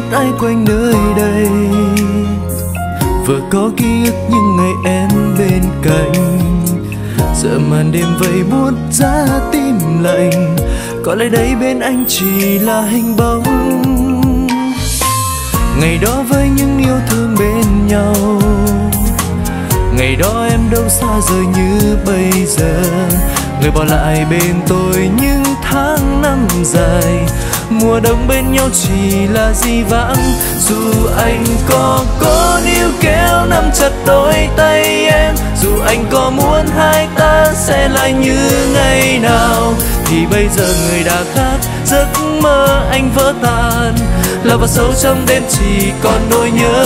vừa mắt ai quanh nơi đây. Vừa có ký ức những ngày em bên cạnh. Giờ màn đêm vây buốt giá tim lạnh có lẽ đây bên anh chỉ là hình bóng. Ngày đó với những yêu thương bên nhau. Ngày đó em đâu xa rời như bây giờ người bỏ lại bên tôi những tháng năm dài. Mùa đông bên nhau chỉ là di vãng. Dù anh có có níu kéo nắm chặt đôi tay em, dù anh có muốn hai ta sẽ lại như ngày nào, thì bây giờ người đã khác. Giấc mơ anh vỡ tan, là vào sâu trong đêm chỉ còn nỗi nhớ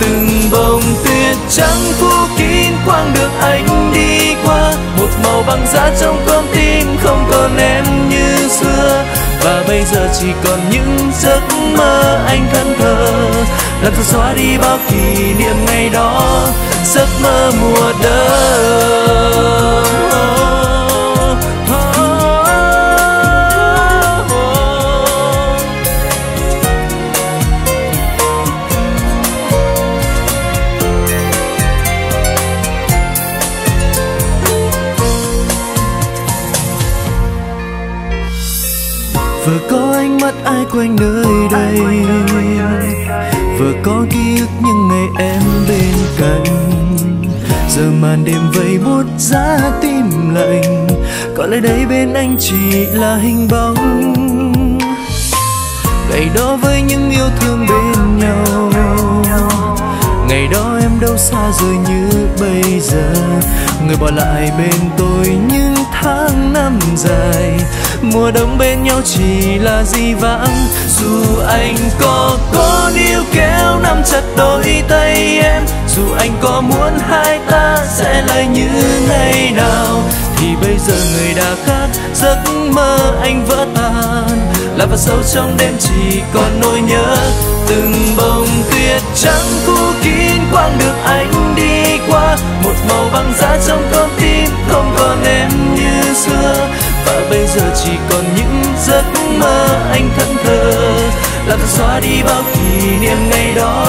từng bông tuyết trắng phủ kín quang đường anh đi qua. Một màu băng giá trong con tim không còn em như xưa. Và bây giờ chỉ còn những giấc mơ anh thân thờ. Làm sao xóa đi bao kỷ niệm ngày đó, giấc mơ mùa đông vừa có ánh mắt ai quanh nơi đây? vừa có ký ức những ngày em bên cạnh. Giờ màn đêm vây bút giá tim lạnh có lẽ đây bên anh chỉ là hình bóng. Ngày đó với những yêu thương bên nhau. Ngày đó em đâu xa rời như bây giờ. Người bỏ lại bên tôi những tháng năm dài mùa đông bên nhau chỉ là di vãng. Dù anh có có níu kéo nắm chặt đôi tay em, dù anh có muốn hai ta sẽ lại như ngày nào, thì bây giờ người đã khác, giấc mơ anh vỡ tan. Là vào sâu trong đêm chỉ còn nỗi nhớ, từng bông tuyết trắng phủ kín quang đường anh đi qua. Một màu băng giá trong cơn giờ chỉ còn những giấc mơ anh thẫn thờ. Làm xóa đi bao kỷ niệm ngày đó.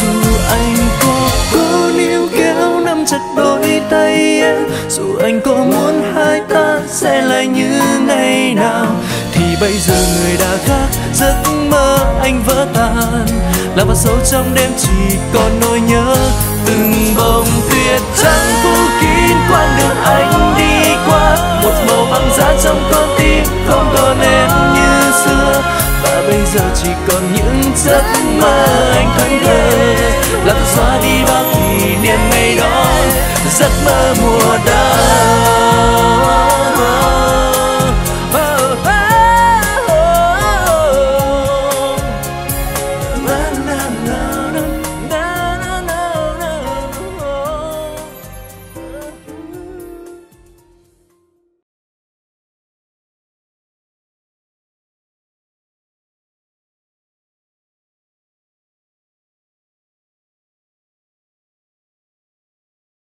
Dù anh có cố níu kéo nắm chặt đôi tay em, dù anh có muốn hai ta sẽ lại như ngày nào, thì bây giờ người đã khác, giấc mơ anh vỡ tan. Là vào sâu trong đêm chỉ còn nỗi nhớ. Chỉ còn những giấc mơ anh thẫn thờ làm xóa đi bao kỷ niệm ngày đó, giấc mơ mùa đông.